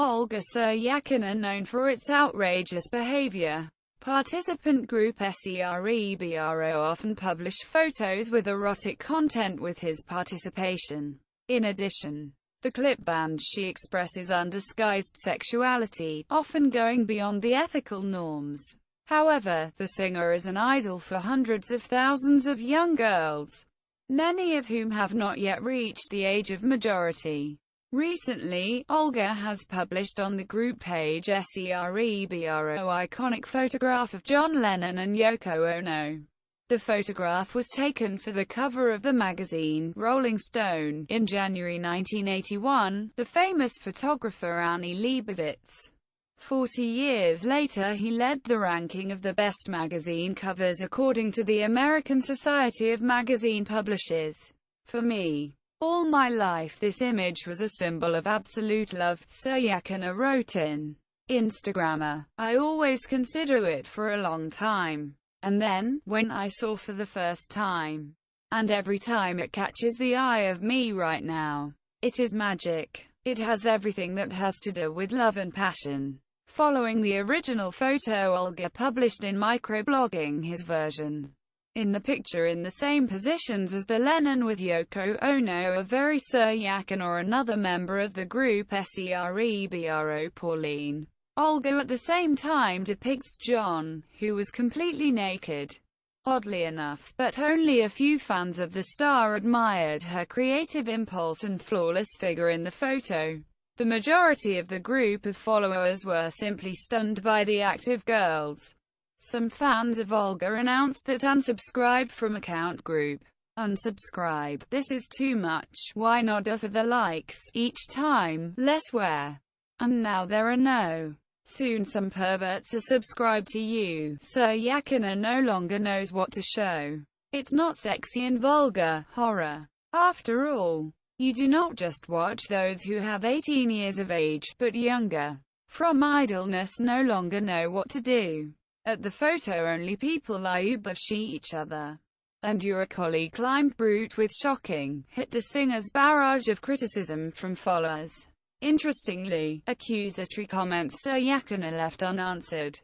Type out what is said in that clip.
Olga Seryabkina known for its outrageous behavior. Participant group SEREBRO often publish photos with erotic content with his participation. In addition, the clip band she expresses undisguised sexuality, often going beyond the ethical norms. However, the singer is an idol for hundreds of thousands of young girls, many of whom have not yet reached the age of majority. Recently, Olga has published on the group page SEREBRO iconic photograph of John Lennon and Yoko Ono. The photograph was taken for the cover of the magazine Rolling Stone in January 1981. The famous photographer Annie Leibovitz. Forty years later he led the ranking of the best magazine covers according to the American Society of Magazine Publishers. For me, all my life this image was a symbol of absolute love, Seryabkina wrote in Instagrammer. I always consider it for a long time. And then, when I saw for the first time, and every time it catches the eye of me right now, it is magic. It has everything that has to do with love and passion. Following the original photo Olga published in microblogging his version. In the picture in the same positions as the Lennon with Yoko Ono a very Seryabkina or another member of the group SEREBRO Pauline. Olga at the same time depicts John, who was completely naked. Oddly enough, but only a few fans of the star admired her creative impulse and flawless figure in the photo. The majority of the group of followers were simply stunned by the active girls. Some fans of Olga announced that unsubscribe from account group. Unsubscribe. This is too much. Why not offer the likes each time? Less wear. And now there are no Soon some perverts are subscribed to you, Seryabkina no longer knows what to show. It's not sexy and vulgar, horror. After all, you do not just watch those who have 18 years of age, but younger. From idleness no longer know what to do. At the photo only people lie she each other. And your colleague climbed brute with shocking, hit the singer's barrage of criticism from followers. Interestingly, accusatory comments Seryabkina left unanswered.